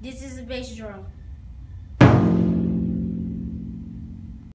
This is a bass drum.